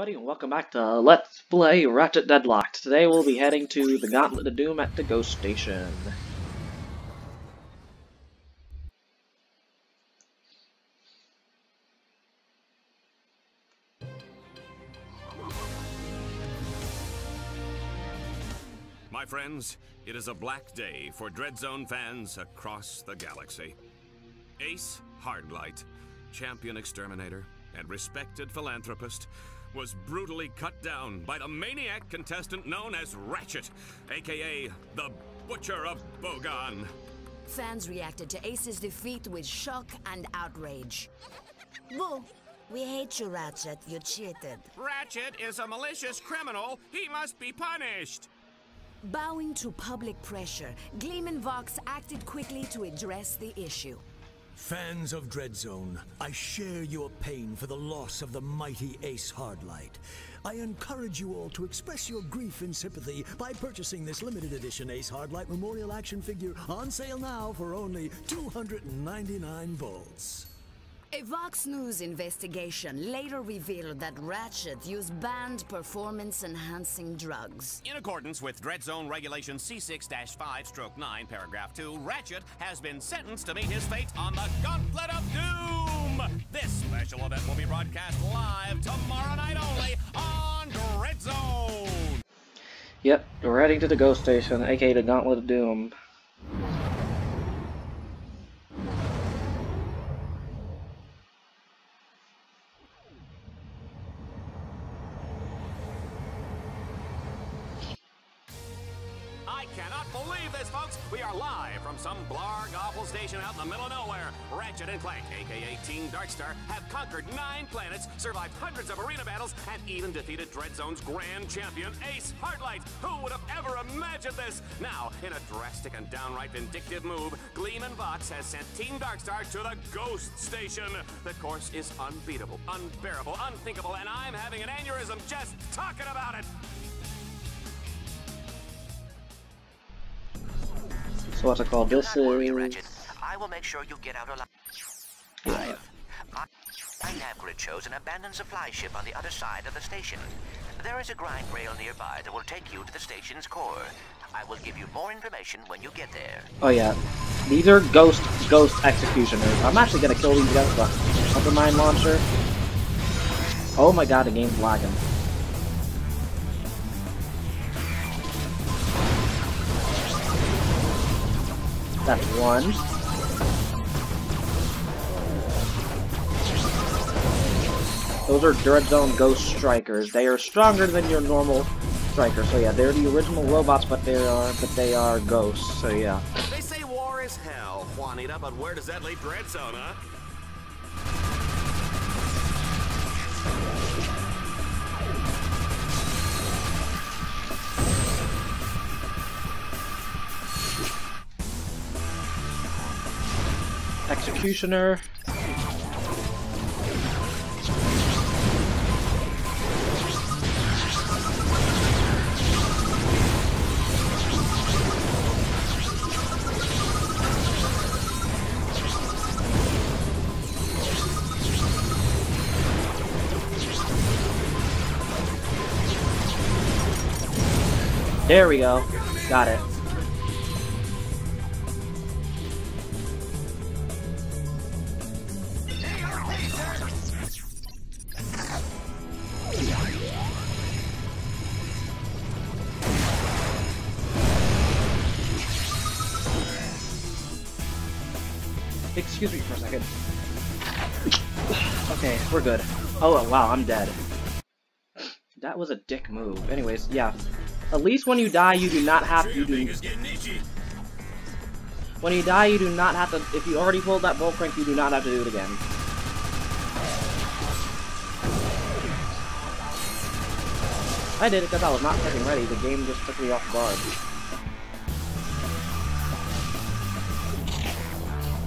everybody, and welcome back to Let's Play Ratchet Deadlocked. Today we'll be heading to the Gauntlet of Doom at the Ghost Station. My friends, it is a black day for Dreadzone fans across the galaxy. Ace Hardlight, champion exterminator and respected philanthropist, was brutally cut down by the maniac contestant known as Ratchet, aka the Butcher of Bogon. Fans reacted to Ace's defeat with shock and outrage. Boo! We hate you, Ratchet. You cheated. Ratchet is a malicious criminal. He must be punished. Bowing to public pressure, Gleeman Vox acted quickly to address the issue. Fans of Dreadzone, I share your pain for the loss of the mighty Ace Hardlight. I encourage you all to express your grief and sympathy by purchasing this limited edition Ace Hardlight Memorial Action Figure on sale now for only 299 volts. A Vox News investigation later revealed that Ratchet used banned performance-enhancing drugs. In accordance with Dreadzone Regulation C6-5 Stroke 9, Paragraph 2, Ratchet has been sentenced to meet his fate on the Gauntlet of Doom! This special event will be broadcast live tomorrow night only on Dreadzone! Yep, we're heading to the Ghost Station, aka the Gauntlet of Doom. And Clank, aka Team Darkstar, have conquered nine planets, survived hundreds of arena battles, and even defeated Dreadzone's grand champion, Ace Hardlight. Who would have ever imagined this? Now, in a drastic and downright vindictive move, Gleeman Vox has sent Team Darkstar to the Ghost Station. The course is unbeatable, unbearable, unthinkable, and I'm having an aneurysm just talking about it! So what's it call Do This not worry, is... Uh, Ratchet. I will make sure you get out alive. Yeah. My, my shows an abandoned supply ship on the other side of the station. There is a grind rail nearby that will take you to the station's core. I will give you more information when you get there. Oh yeah, these are Ghost Ghost Executioners. I'm actually gonna kill these guys with a mine Launcher. Oh my god, the game's lagging. That's one. Those are Dreadzone Ghost Strikers. They are stronger than your normal Strikers. So yeah, they're the original robots, but they are but they are ghosts. So yeah. They say war is hell, Juanita, but where does that leave Dreadzone, huh? Executioner. There we go. Got it. Excuse me for a second. Okay, we're good. Oh, wow, I'm dead. That was a dick move. Anyways, yeah. At least when you die, you do not have to do... When you die, you do not have to... If you already pulled that bolt crank, you do not have to do it again. I did it because I was not fucking ready. The game just took me off guard.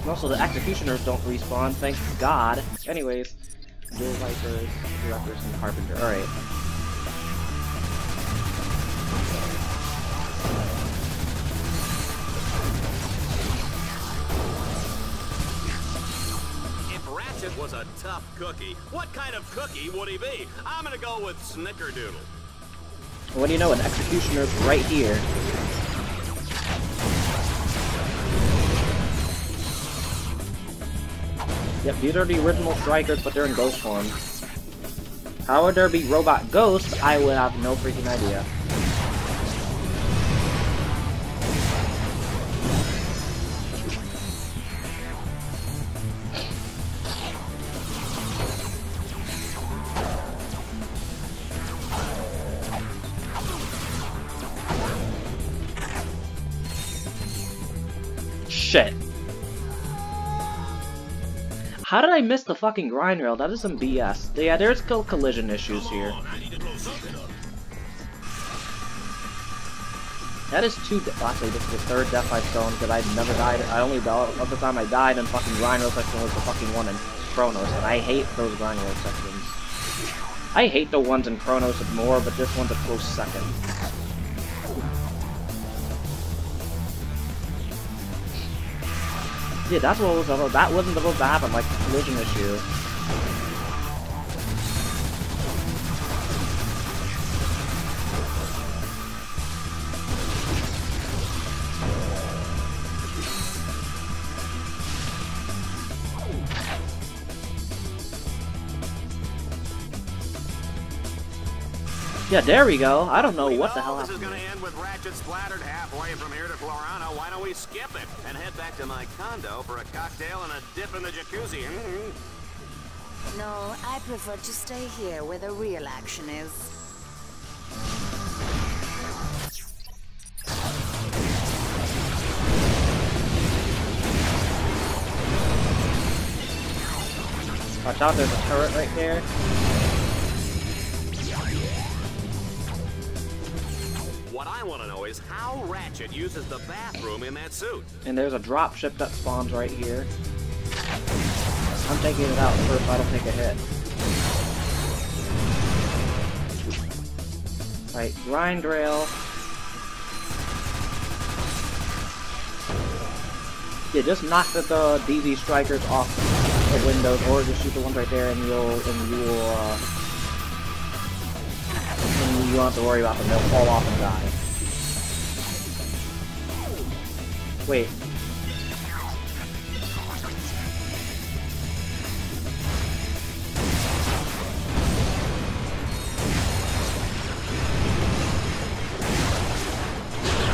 And also, the executioners don't respawn, thank God. Anyways, Dual Vipers, Directors, and Carpenter. Alright. Ratchet was a tough cookie. What kind of cookie would he be? I'm gonna go with Snickerdoodle. What do you know? An executioner's right here. Yep, these are the original strikers, but they're in ghost form. How would there be robot ghosts? I would have no freaking idea. Did I miss the fucking grind rail? That is some BS. Yeah, there's still collision issues here. That is two. Actually, this is the third death I've shown because I've never died. I only the other time I died in fucking grind rail section was the fucking one in Kronos, and I hate those grind rail sections. I hate the ones in Kronos more, but this one's a close second. Yeah, that's what was about. That wasn't supposed to happen, like the collision issue. Yeah, there we go. I don't know We what the know hell this is going to end with Ratchet splattered halfway from here to Florana. Why don't we skip it and head back to my condo for a cocktail and a dip in the jacuzzi? Mm-hmm. No, I prefer to stay here where the real action is. Watch out, there's a turret right there. Want to know is how Ratchet uses the bathroom in that suit. And there's a drop ship that spawns right here. I'm taking it out first, I don't take a hit. Right, grind rail. Yeah, just knock the, the DZ strikers off the windows, or just shoot the ones right there, and you'll and you will uh, and you won't have to worry about them. They'll fall off and die. Wait,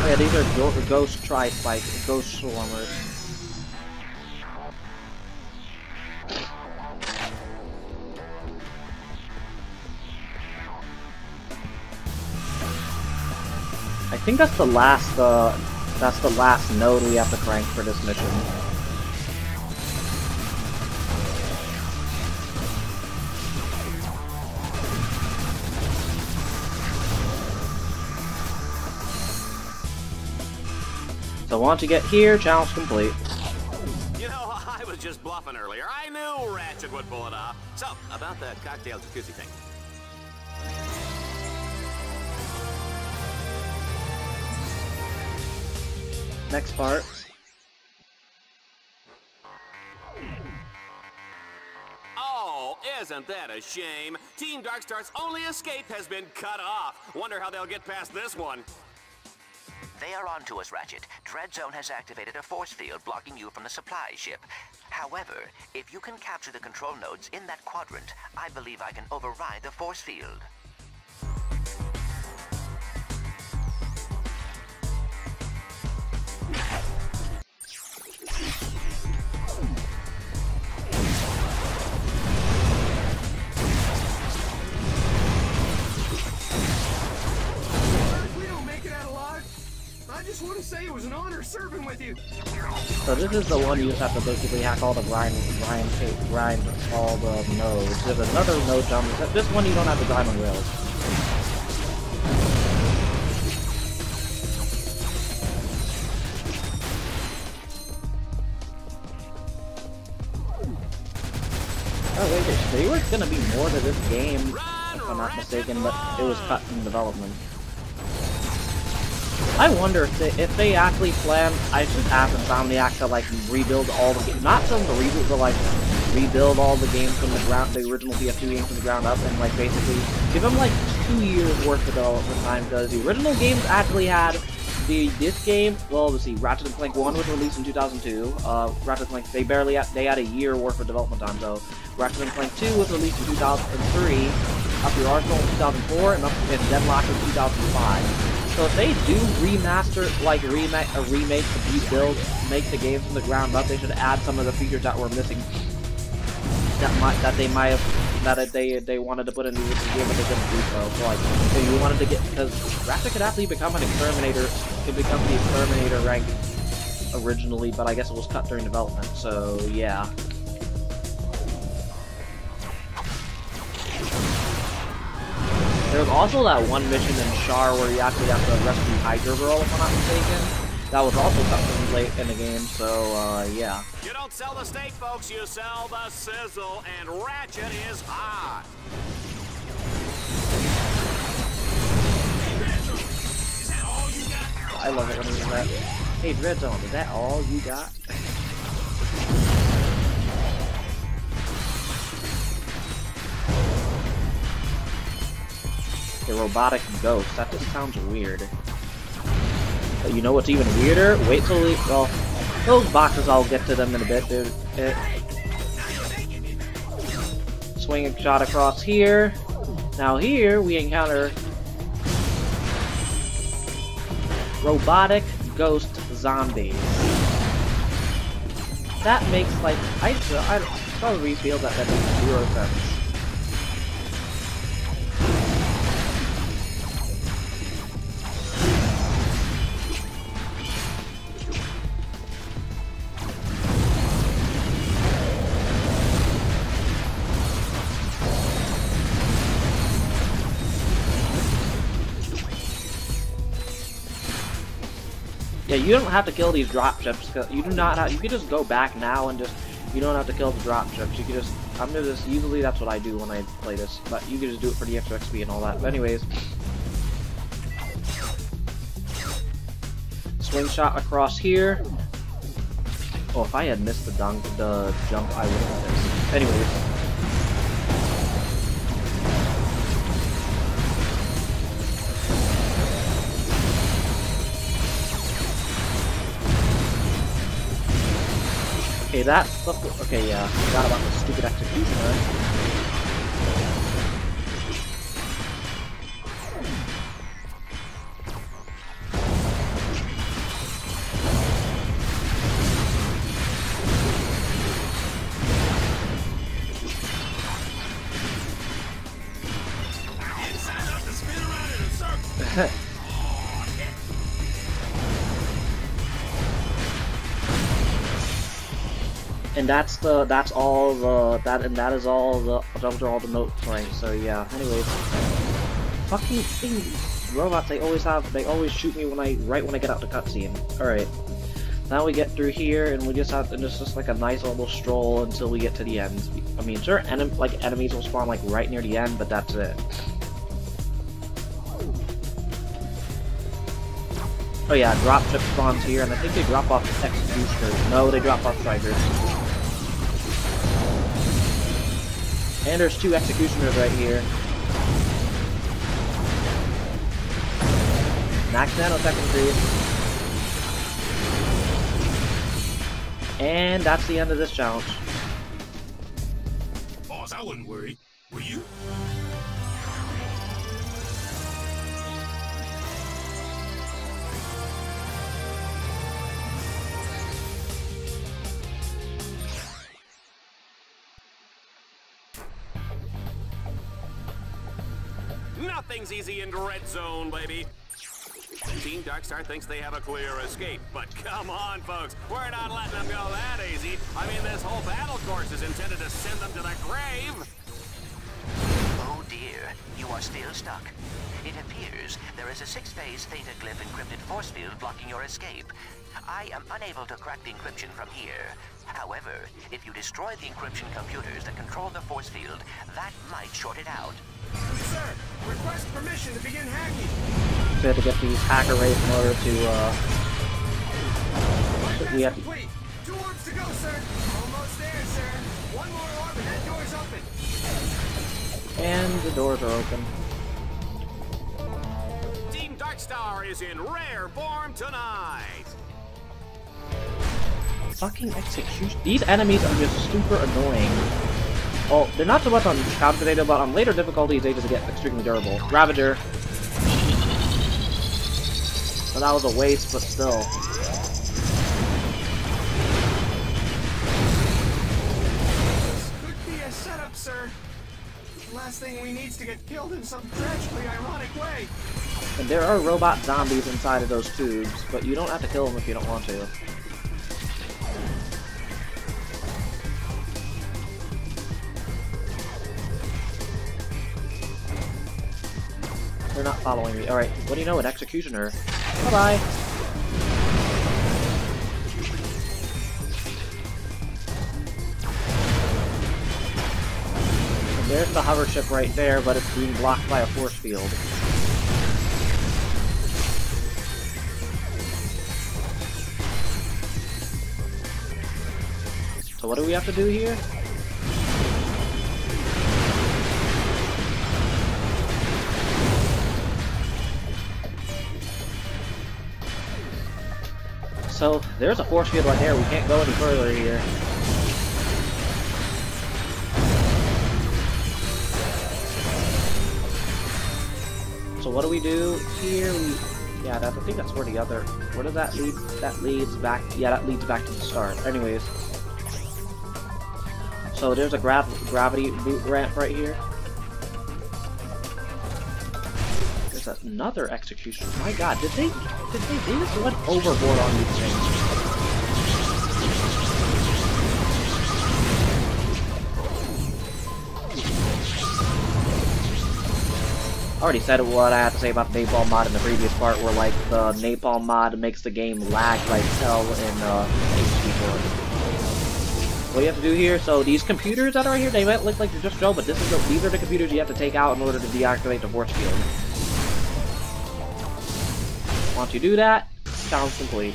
Oh, yeah, these are ghost tri-spike, ghost swarmers. I think that's the last, uh, that's the last node we have to crank for this mission. So once you get here, challenge complete. You know, I was just bluffing earlier. I knew Ratchet would pull it off. So, about that cocktail jacuzzi thing. Next part. Oh, isn't that a shame? Team Darkstar's only escape has been cut off. Wonder how they'll get past this one. They are on to us, Ratchet. Dreadzone has activated a force field blocking you from the supply ship. However, if you can capture the control nodes in that quadrant, I believe I can override the force field. This is the one you just have to basically hack all the grind, grind, grind all the nodes. There's another node down this. This one you don't have grind on rails. Oh wait, there- there was gonna be more to this game, if I'm not mistaken, but it was cut in development. I wonder if they, if they actually plan. I should ask Insomniac to like rebuild all the games, not just to reboot, but like rebuild all the games from the ground, the original PS2 games from the ground up, and like basically give them like two years worth of development time because the original games actually had the this game. Well, let's see, Ratchet and Clank One was released in 2002. Uh, Ratchet and Clank they barely had, they had a year worth of development time. So Ratchet and Clank Two was released in 2003, up to Arsenal in 2004, and up Deadlock in 2005. So if they do remaster, like remake, a remake, rebuild, make the game from the ground up, they should add some of the features that were missing. That might, that they might have, that they they wanted to put in the game, but they didn't do so. So like, if you wanted to get, because Ratchet could actually become an exterminator, could become the exterminator rank originally, but I guess it was cut during development. So yeah. There's also that one mission in Shaar where you actually have to rescue Hydra Girl, if I'm not mistaken. That was also from late in the game, so uh, yeah. You don't sell the steak, folks, you sell the sizzle, and Ratchet is hot. I love it when he's that. Hey, Dreadzone, is that all you got? The robotic ghost. That just sounds weird. But you know what's even weirder? Wait till we... Well, those boxes, I'll get to them in a bit, dude. It, swing a shot across here. Now here, we encounter... Robotic ghost zombies. That makes, like... I, I probably feel that that makes zero sense. You don't have to kill these drop ships. Cause you do not have. You can just go back now and just. You don't have to kill the drop ships. You can just. I'm gonna just. Usually that's what I do when I play this, but you can just do it for the extra XP and all that. But anyways. Swing shot across here. Oh, if I had missed the dunk, the jump, I would have missed. Anyways. Okay, that. Okay, yeah, I forgot about the stupid executioner. and that's the that's all the that and that is all the those are all the note playing. So yeah. Anyways, fucking thing, robots. They always have. They always shoot me when I right when I get out the cutscene. All right. Now we get through here, and we just have, and it's just like a nice little stroll until we get to the end. I mean, sure, enem like enemies will spawn like right near the end, but that's it. Oh yeah, drop ship spawns here, and I think they drop off the executioners. No, they drop off strikers. And there's two executioners right here. Max nanosecond creep. And that's the end of this challenge. Boss, I wasn't worried. Were you? Nothing's easy in Dreadzone, baby. Team Darkstar thinks they have a clear escape, but come on, folks. We're not letting them go that easy. I mean, this whole battle course is intended to send them to the grave. Oh dear, you are still stuck. It appears there is a six-phase theta glyph encrypted force field blocking your escape. I am unable to crack the encryption from here. However, if you destroy the encryption computers that control the force field, that might short it out. Sir, request permission to begin hacking. So we have to get these hacker rates in order to, uh... We have to, Complete. Two orbs to go, sir. Almost there, sir. One more orb and that door's open. And the doors are open. Team Darkstar is in rare form tonight. Fucking execution. These enemies are just super annoying. Well, they're not so much on complicated, but on later difficulties they just get extremely durable. Ravager. Well, that was a waste, but still. This could be a setup, sir. Last thing we need is to get killed in some tragically ironic way. And there are robot zombies inside of those tubes, but you don't have to kill them if you don't want to. They're not following me. Alright, what do you know? An executioner. Bye-bye. There's the hover ship right there, but it's being blocked by a force field. So what do we have to do here? So, there's a force field right there, we can't go any further here. So what do we do here? We, yeah, that, I think that's where the other, where does that lead? That leads back, yeah, that leads back to the start. Anyways. So there's a grav gravity boot ramp right here. Another execution. My god, did they, did they, they just went overboard on these things. I already said what I had to say about the napalm mod in the previous part, where like the napalm mod makes the game lag like hell in uh, HP4. What you have to do here, so these computers that are here, they might look like they're just Joe, but this is the, these are the computers you have to take out in order to deactivate the force field. Once you do that, challenge complete.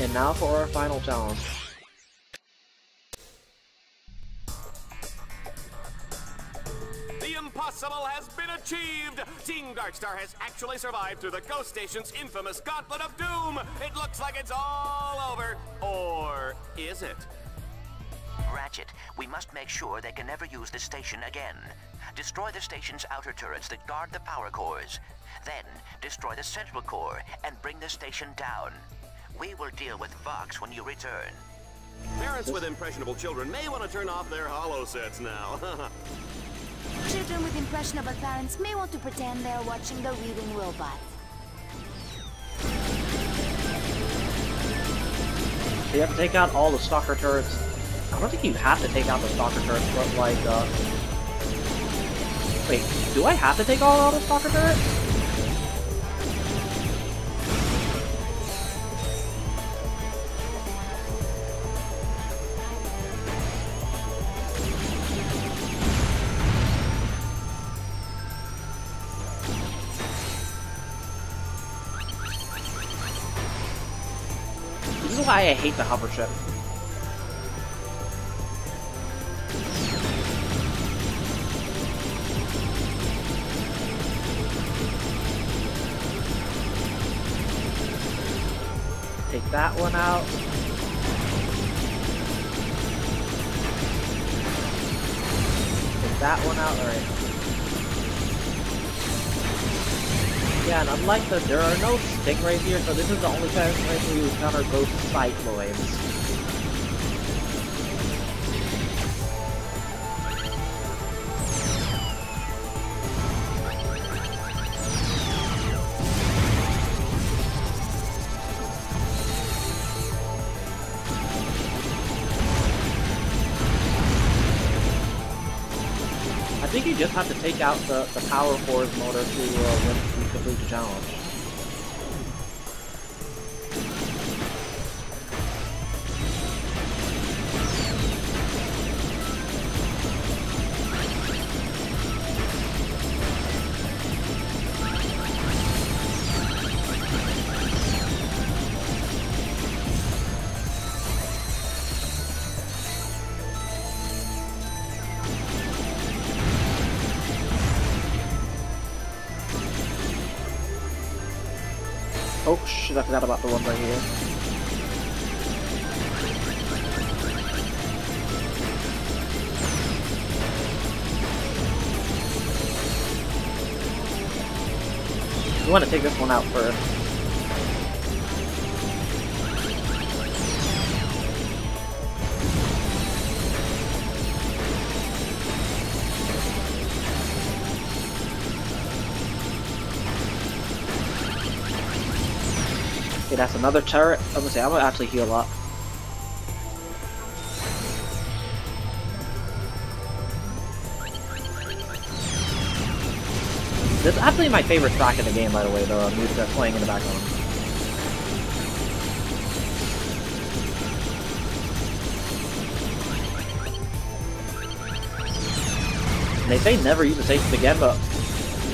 And now for our final challenge. Impossible has been achieved! Team Darkstar has actually survived through the Ghost Station's infamous Gauntlet of Doom! It looks like it's all over. Or is it? Ratchet, we must make sure they can never use the station again. Destroy the station's outer turrets that guard the power cores. Then, destroy the central core and bring the station down. We will deal with Vox when you return. Parents with impressionable children may want to turn off their hollow sets now. Children with impressionable parents may want to pretend they're watching the reading robot. So you have to take out all the stalker turrets. I don't think you have to take out the stalker turrets, but like, uh... Wait, do I have to take out all the stalker turrets? Why I hate the hover ship. Take that one out. Take that one out, alright. Yeah, and unlike the, there are no stingrays here, so this is the only time where you encounter ghost cycloids. I think you just have to take out the, the power force motor to uh, to the challenge. I forgot about the one right here. You want to take this one out first. Okay, that's another turret. I'm gonna say I'm gonna actually heal up. This is actually my favorite track in the game, by the way, the music that's playing in the background. And they say never use the station again, but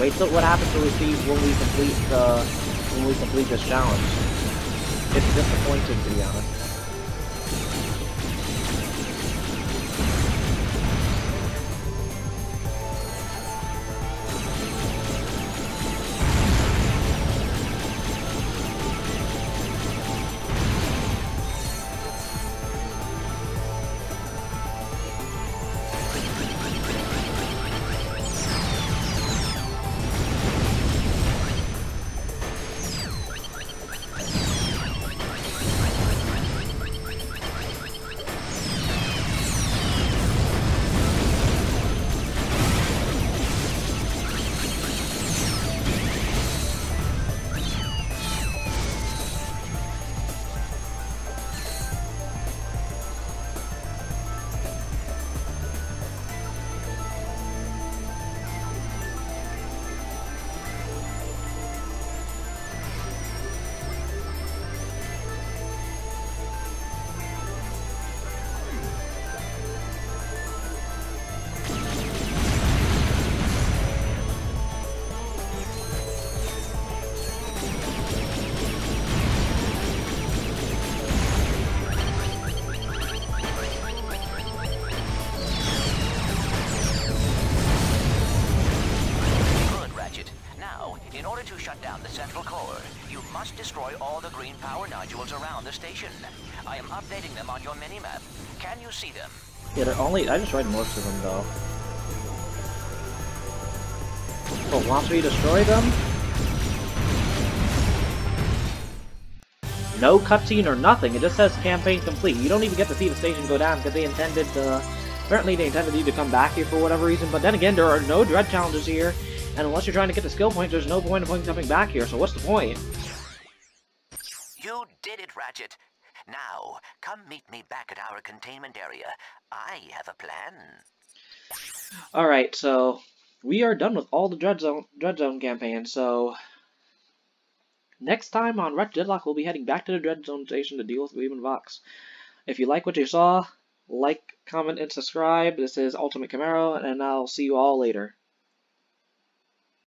wait till what happens when we see when we complete the when we complete this challenge. It's disappointing to be honest. Station. I am updating them on your minimap. Can you see them? Yeah, they're only. I destroyed most of them though. But once we destroy them, no cutscene or nothing. It just says campaign complete. You don't even get to see the station go down because they intended. Uh, apparently, they intended you to come back here for whatever reason. But then again, there are no dread challenges here, and unless you're trying to get the skill points, there's no point in coming back here. So what's the point? You did it, Ratchet. Now, come meet me back at our containment area. I have a plan. Alright, so we are done with all the Dread Zone, Dread Zone campaign, so next time on Ratchet Deadlock we'll be heading back to the Dread Zone station to deal with Raven Vox. If you like what you saw, like, comment, and subscribe. This is Ultimate Kamaro, and I'll see you all later.